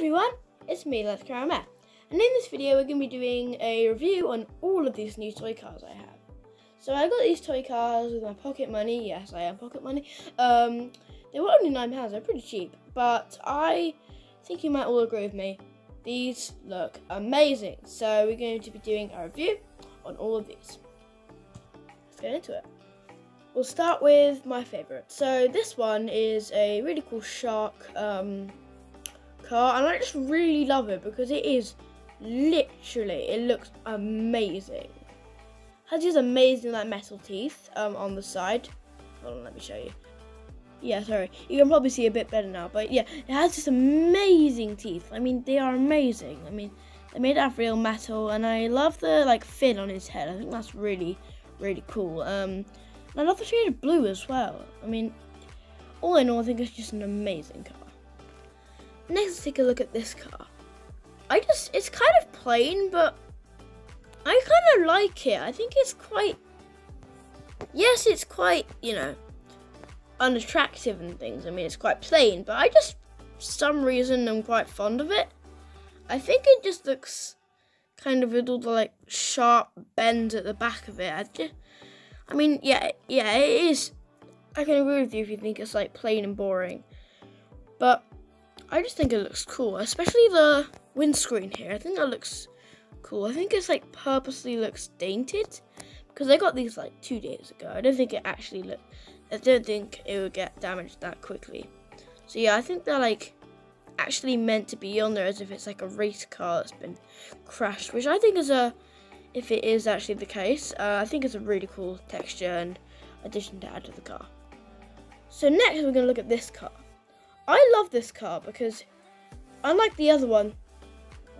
everyone, it's me, Lights Camera Meh. And in this video, we're going to be doing a review on all of these new toy cars I have. So I got these toy cars with my pocket money. Yes, I have pocket money. Um, they were only £9, they're pretty cheap. But I think you might all agree with me. These look amazing. So we're going to be doing a review on all of these. Let's get into it. We'll start with my favourite. So this one is a really cool shark um, car and I just really love it because it is literally, it looks amazing. Has these amazing like metal teeth um, on the side. Hold on, let me show you. Yeah, sorry. You can probably see a bit better now, but yeah, it has just amazing teeth. I mean, they are amazing. I mean, they're made out of real metal, and I love the like fin on his head. I think that's really, really cool. Um, I love the shade of blue as well. I mean, all in all, I think it's just an amazing car. Next, let's take a look at this car. I just, it's kind of plain, but I kind of like it. I think it's quite, yes, it's quite, you know, unattractive and things. I mean, it's quite plain, but I just, some reason, I'm quite fond of it. I think it just looks kind of with all the like sharp bends at the back of it. I just, I mean, yeah, yeah, it is. I can agree with you if you think it's like plain and boring, but I just think it looks cool, especially the windscreen here. I think that looks cool. I think it's like purposely looks dainted because I got these like two days ago. I don't think it actually look. I don't think it would get damaged that quickly. So yeah, I think they're like actually meant to be on there as if it's like a race car that's been crashed, which I think is a if it is actually the case. Uh, I think it's a really cool texture and addition to add to the car. So next we're going to look at this car. I love this car because unlike the other one,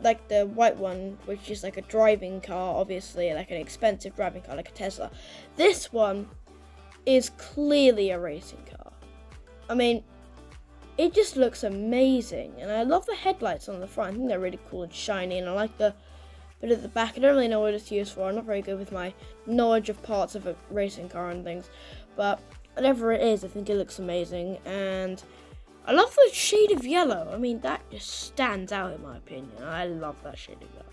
like the white one, which is like a driving car, obviously, like an expensive driving car, like a Tesla, this one is clearly a racing car. I mean, it just looks amazing, and I love the headlights on the front. I think they're really cool and shiny, and I like the but at the back, I don't really know what it's used for. I'm not very good with my knowledge of parts of a racing car and things. But whatever it is, I think it looks amazing. And I love the shade of yellow. I mean, that just stands out in my opinion. I love that shade of yellow.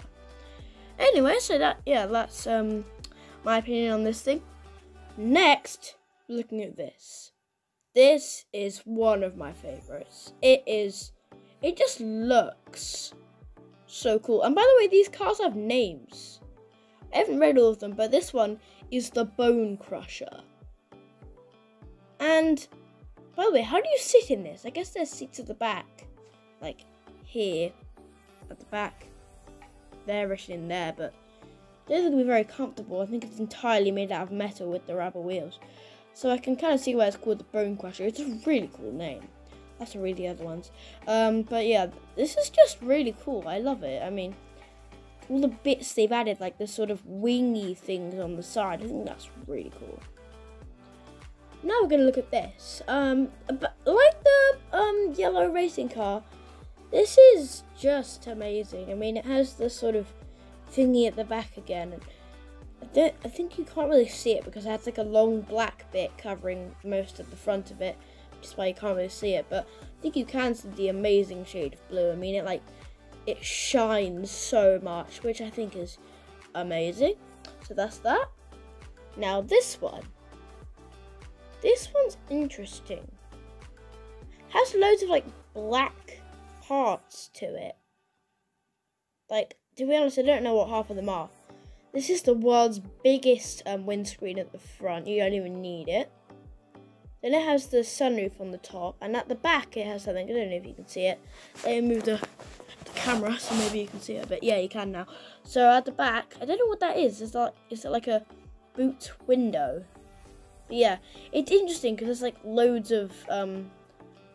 Anyway, so that, yeah, that's um my opinion on this thing. Next, looking at this. This is one of my favorites. It is, it just looks so cool. And by the way, these cars have names. I haven't read all of them, but this one is the Bone Crusher. And by the way, how do you sit in this? I guess there's seats at the back, like here at the back. They're written in there, but I don't think it'll be very comfortable. I think it's entirely made out of metal with the rubber wheels. So I can kind of see why it's called the Bone Crusher. It's a really cool name. That's to read the other ones. Um, but yeah, this is just really cool. I love it. I mean, all the bits they've added, like the sort of wingy things on the side, I think that's really cool. Now we're going to look at this. Um, like the um, yellow racing car, this is just amazing. I mean, it has this sort of thingy at the back again. I, don't, I think you can't really see it because it has like a long black bit covering most of the front of it just why you can't really see it. But I think you can see the amazing shade of blue. I mean, it like it shines so much, which I think is amazing. So that's that. Now this one. This one's interesting. Has loads of like black parts to it. Like, to be honest, I don't know what half of them are. This is the world's biggest um, windscreen at the front. You don't even need it. Then it has the sunroof on the top, and at the back it has something. I don't know if you can see it. They moved the, the camera, so maybe you can see it. But yeah, you can now. So at the back, I don't know what that is. Is that is it like a boot window? But yeah, it's interesting because there's like loads of um,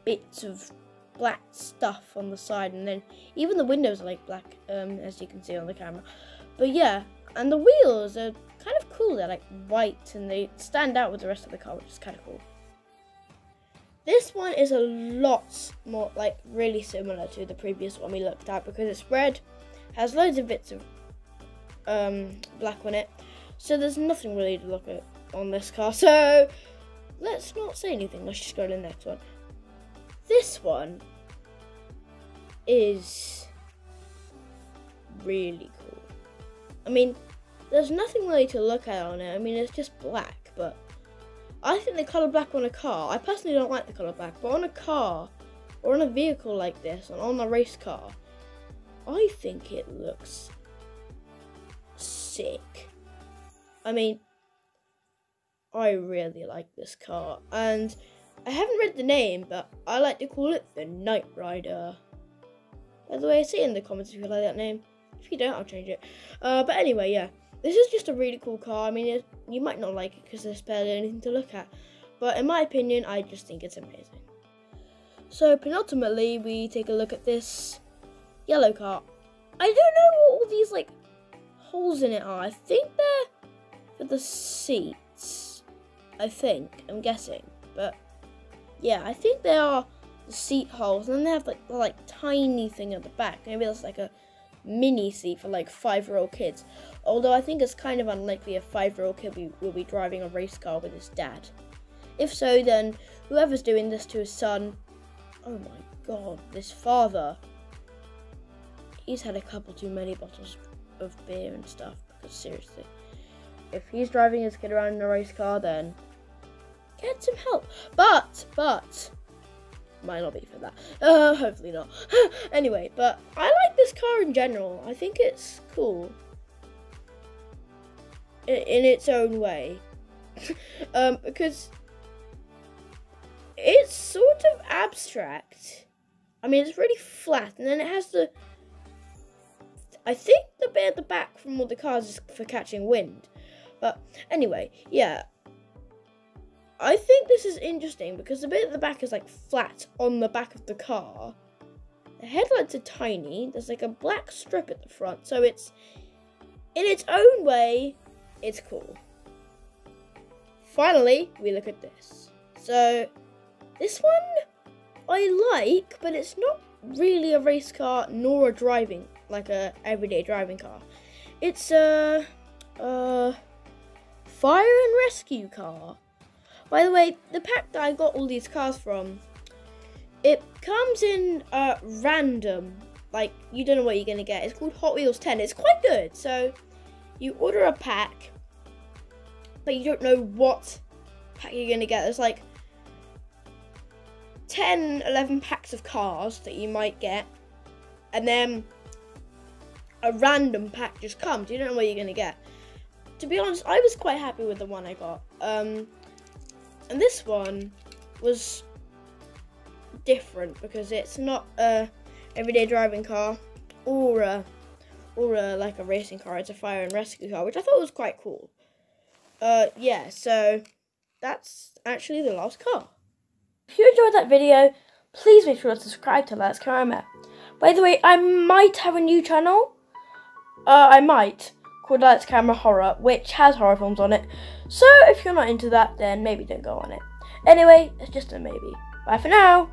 bits of black stuff on the side, and then even the windows are like black, um, as you can see on the camera. But yeah, and the wheels are kind of cool. They're like white, and they stand out with the rest of the car, which is kind of cool. This one is a lot more, like, really similar to the previous one we looked at because it's red, has loads of bits of um, black on it. So there's nothing really to look at on this car. So let's not say anything. Let's just go to the next one. This one, is really cool. I mean, there's nothing really to look at on it. I mean, it's just black, but I think the color black on a car. I personally don't like the color black, but on a car or on a vehicle like this, and on a race car, I think it looks sick. I mean, I really like this car, and I haven't read the name, but I like to call it the Knight Rider. By the way, say in the comments if you like that name. If you don't, I'll change it. Uh, but anyway, yeah. This is just a really cool car. I mean, it, you might not like it because there's barely anything to look at. But in my opinion, I just think it's amazing. So, penultimately, we take a look at this yellow car. I don't know what all these, like, holes in it are. I think they're for the seats. I think. I'm guessing. But, yeah, I think they are seat holes. And then they have, like, the, like, tiny thing at the back. Maybe that's, like, a mini seat for like five year old kids. Although I think it's kind of unlikely a five year old kid be, will be driving a race car with his dad. If so, then whoever's doing this to his son, oh my god, this father, he's had a couple too many bottles of beer and stuff. Because seriously, if he's driving his kid around in a race car, then get some help. But, but, might not be for that. Uh, hopefully not. anyway, but I like this car in general. I think it's cool. In, in its own way. um, because it's sort of abstract. I mean, it's really flat, and then it has the. I think the bit at the back from all the cars is for catching wind. But anyway, yeah, I think this is interesting because the bit at the back is like flat on the back of the car. The headlights are tiny. There's like a black strip at the front, so it's in its own way, it's cool. Finally, we look at this. So this one I like, but it's not really a race car nor a driving like a everyday driving car. It's a, a fire and rescue car. By the way, the pack that I got all these cars from, it comes in uh, random. Like, you don't know what you're going to get. It's called Hot Wheels 10. It's quite good. So, you order a pack, but you don't know what pack you're going to get. There's like 10, 11 packs of cars that you might get. And then a random pack just comes. You don't know what you're going to get. To be honest, I was quite happy with the one I got. Um, and this one was different because it's not a everyday driving car or a or a, like a racing car. It's a fire and rescue car, which I thought was quite cool. Uh, yeah, so that's actually the last car. If you enjoyed that video, please make sure to subscribe to Lights Camera. By the way, I might have a new channel. Uh, I might called Lights Camera Horror, which has horror films on it. So if you're not into that, then maybe don't go on it. Anyway, it's just a maybe. Bye for now.